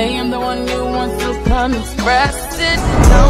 I am the one you want to come express it. No.